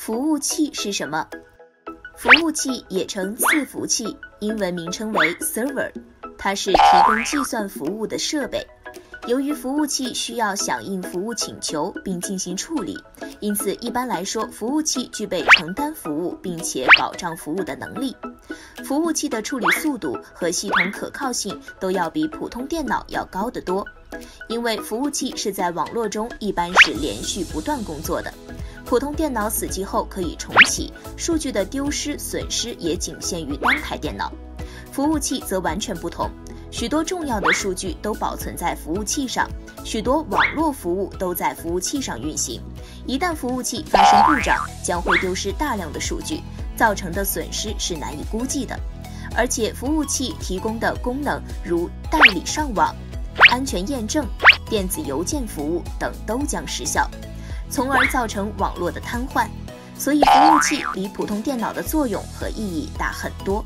服务器是什么？服务器也称伺服器，英文名称为 server，它是提供计算服务的设备。由于服务器需要响应服务请求并进行处理，因此一般来说，服务器具备承担服务并且保障服务的能力。服务器的处理速度和系统可靠性都要比普通电脑要高得多，因为服务器是在网络中一般是连续不断工作的。普通电脑死机后可以重启，数据的丢失损失也仅限于单台电脑。服务器则完全不同，许多重要的数据都保存在服务器上，许多网络服务都在服务器上运行。一旦服务器发生故障，将会丢失大量的数据，造成的损失是难以估计的。而且，服务器提供的功能如代理上网、安全验证、电子邮件服务等都将失效。从而造成网络的瘫痪，所以服务器比普通电脑的作用和意义大很多。